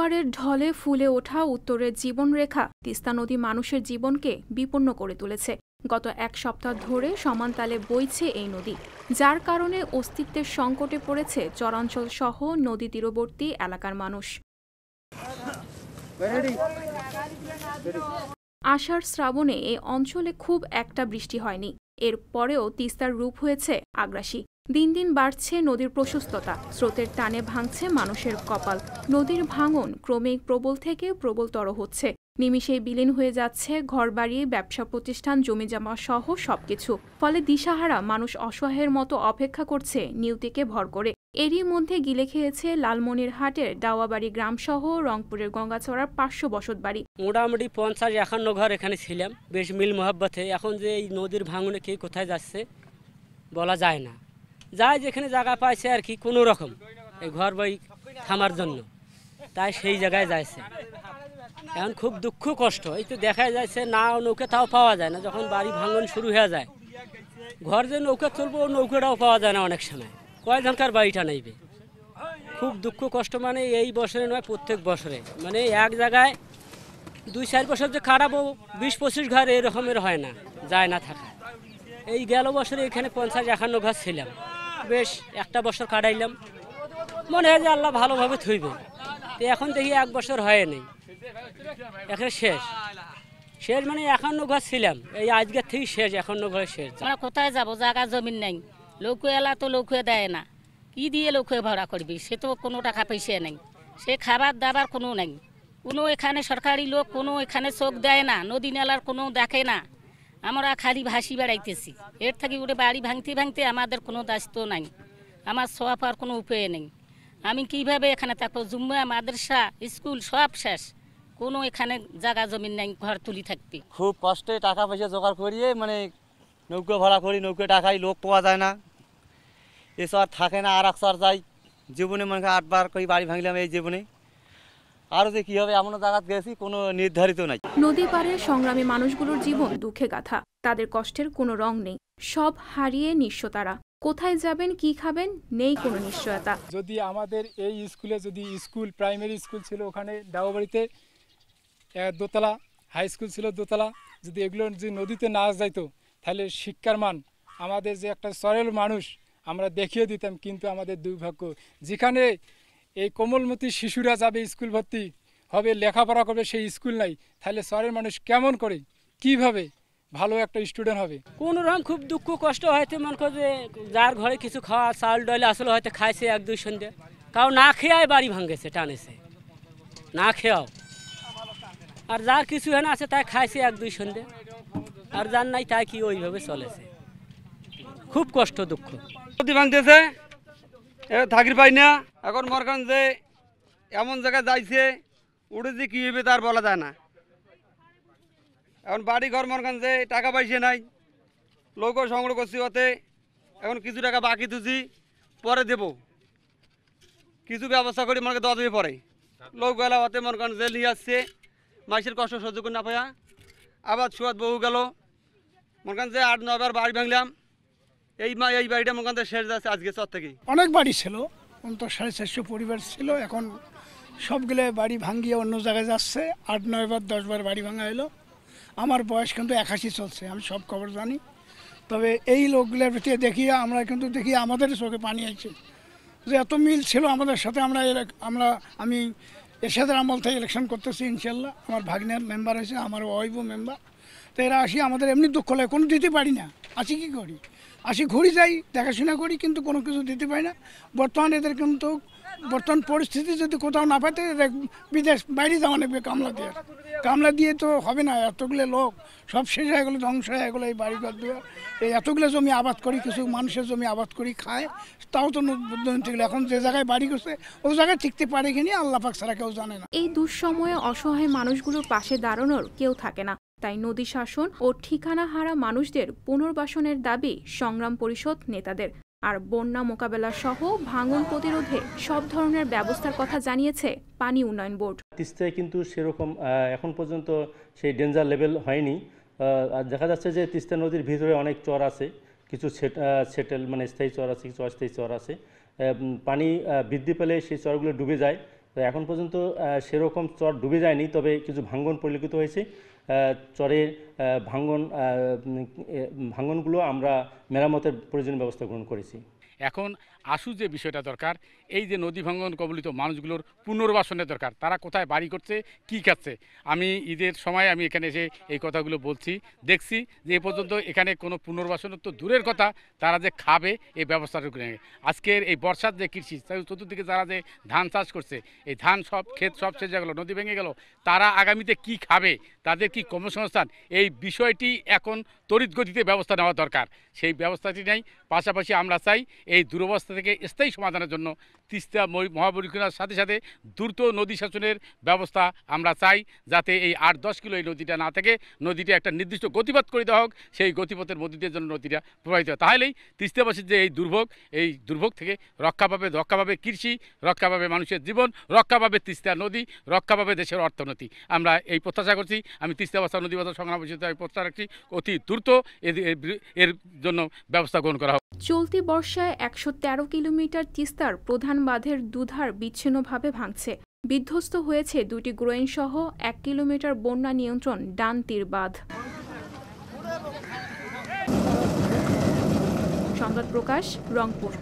ওপারের ঢলে ফুলে ওঠা উত্তরের জীবনরেখা তিস্তা নদী মানুষের জীবনকে বিপন্ন করে তুলেছে। গত এক সপ্তাহ ধরে সমানতালে বইছে এই নদী, যার কারণে অস্তিত্বের সংকটে পড়েছে চরাঞ্চল সহ নদী তীরবর্তী এলাকার মানুষ। আষাঢ় শ্রাবণে এ অঞ্চলে খুব একটা বৃষ্টি হয়নি। এর পরেও তিস্তার রূপ হয়েছে আগ্রাসী। দিন দিন বাড়ছে নদীর প্রশস্ততা। স্রোতের টানে ভাঙছে মানুষের কপাল। নদীর ভাঙন ক্রমেই প্রবল থেকে প্রবলতর হচ্ছে। নিমিষেই বিলীন হয়ে যাচ্ছে ঘরবাড়ি ব্যবসা প্রতিষ্ঠান, জমিজমা সহ সবকিছু। ফলে দিশাহারা মানুষ অসহায়ের মতো অপেক্ষা করছে নিউতিকে ভর করে। এরই মধ্যে গিলে খেয়েছে লালমনিরহাটের ডাওয়াবাড়ি গ্রামসহ রংপুরের গঙ্গাচড়ার পাঁচশো বসত বাড়ি। মোটামুটি পঞ্চাশ একান্ন ঘর এখানে ছিলাম। বেশ মিল মোহাব্বতে। এখন যে এই নদীর ভাঙনে কে কোথায় যাচ্ছে বলা যায় না। যায় যেখানে জায়গা পাইছে আর কি কোনো রকম। এই ঘর বাড়ি থামার জন্য। তাই সেই জায়গায় যাইছে। এখন খুব দুঃখ, কষ্ট। এই তো দেখা যাচ্ছে না নৌকা তাও পাওয়া যায় না। যখন বাড়ি ভাঙন শুরু হয়ে যায়, ঘর যে নৌকা চলবো নৌকাটাও পাওয়া যায় না অনেক সময়। কয় কয়জনকার বাড়িটা নেইবে? খুব দুঃখ, কষ্ট মানে এই বছরে নয়, প্রত্যেক বছরে। মানে এক জায়গায় দুই চার বছর যে খারাপও বিশ পঁচিশ ঘর এরকমের হয় না, যায় না থাকা। এই গেল বছরে এখানে পঞ্চাশ একান্ন ঘর ছিলাম। বেশ, একটা বছর কাটাইলাম। মনে হয় যে আল্লাহ ভালোভাবে থইবে। তো এখন দেখি এক বছর হয় নেই। এখানে শেষ। শেষ মানে একান্ন ঘর ছিলাম। এই আজকের থেকে শেষ, একান্ন ঘর শেষ। আমরা কোথায় যাব? জায়গা, জমিন নাই। লৌকু এলা তো লৌকু দেয় না। কি দিয়ে লৌকু ভাড়া করবি? সে তো কোনো টাকা পয়সা নেই। সে খাবার দাবার কোনো নেই। কোনো এখানে সরকারি লোক, কোনো এখানে চোখ দেয় না। নদী নালার কোনো দেখে না। আমরা খালি ভাসি বেড়াইতেছি। এর থেকে উঠে বাড়ি ভাঙতে ভাঙতে আমাদের কোনো দায়িত্ব নাই। আমার সোয়াফার কোনো উপায় নেই। আমি কীভাবে এখানে থাকব? জুম্মা, মাদ্রাসা, স্কুল সব শেষ। কোনো এখানে জায়গা জমিন নাই, ঘর তুলি থাকবি। খুব কষ্টে টাকা পয়সা জোগাড় করিয়ে মানে নৌকো ভাড়া করি, নৌকো টাকায় লোক পাওয়া যায় না। এসব থাকে না, আর আর যাই। জীবনে মনে আটবার করে বাড়ি ভাঙলাম এই জীবনে। আরও যে কী হবে এমনও জায়গা গেছি কোনো নির্ধারিত নাই। নদী পাড়ের সংগ্রামী মানুষগুলোর জীবন দুঃখে গাথা। তাদের কষ্টের কোনো রং নেই। সব হারিয়ে নিঃস্ব তারা। কোথায় যাবেন কি খাবেন নেই কোনো নিশ্চয়তা। যদি আমাদের এই স্কুলে যদি স্কুল প্রাইমারি স্কুল ছিল ওখানে ডাওবাড়িতে দোতলা হাই স্কুল ছিল দোতলা যদি এগুলো যদি নদীতে না যাইতো তাহলে শিক্ষার মান আমাদের যে একটা সরল মানুষ আমরা দেখিয়ে দিতাম কিন্তু আমাদের দুর্ভাগ্য। যেখানে এই কোমলমতি শিশুরা যাবে স্কুল ভর্তি হবে লেখাপড়া করবে সেই স্কুল নাই। তাহলে সরের মানুষ কেমন করে? কীভাবে? ভালো একটা স্টুডেন্ট হবে। কোন রকম খুব দুঃখ কষ্ট হয়তো মনে করো যে যার ঘরে কিছু খাওয়া চাল ডাল আসলে হয়তো খাইছে এক দুই সন্ধে কাউ না খেয়াই বাড়ি ভাঙেছে টানেছে না খেয়াও। আর যার কিছু হেন আছে তাই খাইছে এক দুই সন্ধে আর যার নাই তাই কি ওইভাবে চলেছে। খুব কষ্ট দুঃখ। ভাঙতেছে? এ, থাকির পাই না। এখন মরকান যে এমন জায়গায় যাইছে, উড়ে যে কী হবে তার বলা যায় না। এখন বাড়ি ঘর মরকান যে টাকা পয়সা নাই, লোকও সংগ্রহ করছি ওতে, এখন কিছু টাকা বাকি তুছি পরে দেব। কিছু ব্যবস্থা করি মনে দশ দিবে পরে। লোক গেলা ওতে মরকান যে নিয়ে আসছে, মাইসের কষ্ট সহ্য করে না পায়া। আবার ছুয়াত বহু গেল মরকান যে আট নয়বার বাড়ি ভাঙলাম এই মা, এই বাড়িটা মনে করেন শেষ যাচ্ছে আজকে চর থেকেই। অনেক বাড়ি ছিল অন্তত সাড়ে চারশো পরিবার ছিল, এখন সবগুলো বাড়ি ভাঙ্গিয়ে অন্য জায়গায় যাচ্ছে, আট নয়বার দশবার বাড়ি ভাঙা এলো আমার বয়স কিন্তু একাশি চলছে, আমি সব খবর জানি। তবে এই লোকগুলোর প্রতি দেখিয়ে আমরা কিন্তু দেখি আমাদের চোখে পানি আছে। যে এত মিল ছিল আমাদের সাথে, আমরা আমরা, আমি এরশাদের আমল থেকে ইলেকশন করতেছি ইনশাল্লাহ আমার ভাগ্নের মেম্বার হয়েছে আমার ওয়াইফ মেম্বার তো এরা আসি, আমাদের এমনি দুঃখ লাগে, কোনো দিতে পারি না। আসি কি করি? আসি, ঘুরি যাই, দেখাশোনা করি, কিন্তু কোনো কিছু দিতে পারি না। বর্তমান এদের কিন্তু, বর্তমান পরিস্থিতি যদি কোথাও না পাইতে বিদেশ, বাইরে যাওয়া লাগবে কামলা দিয়ে। কামলা দিয়ে তো হবে না, এতগুলো লোক, সব শেষ হয়ে গেলো, ধ্বংস হয়ে গেলো এই বাড়িঘর দিয়ে এই এতগুলো জমি আবাদ করি, কিছু মানুষের জমি আবাদ করি, খায়, তাও তো নদী গেলো এখন যে জায়গায় বাড়ি করছে, ও জায়গায় টিকতে পারে কিনি আল্লাহ পাক ছাড়া কেউ জানে না। এই দুঃসময়ে অসহায় মানুষগুলোর পাশে দাঁড়ানোর কেউ থাকে না। তাই নদী শাসন ও ঠিকানা হারা মানুষদের পুনর্বাসনের দাবি সংগ্রাম পরিষদ নেতাদের। আর বন্যা মোকাবেলা সহ ভাঙন প্রতিরোধে সব ধরনের ব্যবস্থার কথা জানিয়েছে পানি উন্নয়ন বোর্ড। তিস্তায় কিন্তু সেরকম এখন পর্যন্ত সেই ডেঞ্জার লেভেল হয়নি। দেখা যাচ্ছে যে তিস্তা নদীর ভিতরে অনেক চর আছে, কিছু সেটেল মানে স্থায়ী চর আছে, কিছু অস্থায়ী চর আছে। পানি বৃদ্ধি পেলে সেই চরগুলো ডুবে যায়। তো এখন পর্যন্ত সেরকম চর ডুবে যায়নি, তবে কিছু ভাঙ্গন পরিলক্ষিত হয়েছে। চরের ভাঙ্গন ভাঙ্গনগুলো আমরা মেরামতের প্রয়োজনীয় ব্যবস্থা গ্রহণ করেছি। এখন আসু যে বিষয়টা দরকার, এই যে নদী ভাঙ্গন কবলিত মানুষগুলোর পুনর্বাসনের দরকার, তারা কোথায় বাড়ি করছে, কি খাচ্ছে? আমি ঈদের সময় আমি এখানে এসে এই কথাগুলো বলছি, দেখছি যে এ পর্যন্ত এখানে কোনো পুনর্বাসনের তো দূরের কথা, তারা যে খাবে এই ব্যবস্থাটুকু নেই আজকের এই বর্ষার যে কৃষি চতুর্দিকে যারা যে ধান চাষ করছে, এই ধান সব ক্ষেত সব শেষ গেলো, নদী ভেঙে গেল, তারা আগামীতে কি খাবে, তাদের কি কর্মসংস্থান, এই বিষয়টি এখন তড়িৎ গতিতে ব্যবস্থা নেওয়া দরকার। সেই ব্যবস্থাটি নেই, পাশাপাশি আমরা চাই এই দুরবস্থা থেকে স্থায়ী সমাধানের জন্য তিস্তা মহাপরিকল্পনার সাথে সাথে দ্রুত নদী শাসনের ব্যবস্থা আমরা চাই, যাতে এই আট দশ কিলো এই নদীটা না থাকে নদীটা একটা নির্দিষ্ট গতিপথ করে দেওয়া হোক, সেই গতিপথের মধ্যে দিয়ে যেন নদীটা প্রবাহিত হয়। তাহলেই তিস্তাবাসীর যে এই দুর্ভোগ এই দুর্ভোগ থেকে রক্ষা পাবে রক্ষা পাবে কৃষি, রক্ষা পাবে মানুষের জীবন, রক্ষা পাবে তিস্তা নদী, রক্ষা পাবে দেশের অর্থনীতি। আমরা এই প্রত্যাশা করছি, আমি তিস্তা বাসা নদী বাসা সংগ্রাম পরিষদে আমি প্রত্যাশা রাখছি, অতি দ্রুত এর- জন্য ব্যবস্থা গ্রহণ করা চলতি বর্ষায় একশো তেরো কিলোমিটার তিস্তার প্রধান বাঁধের দুধার বিচ্ছিন্নভাবে ভাঙছে। বিধ্বস্ত হয়েছে দুটি গ্রোয়েন সহ এক কিলোমিটার বন্যা নিয়ন্ত্রণ ডান তীর বাঁধ। সংবাদ প্রকাশ, রংপুর।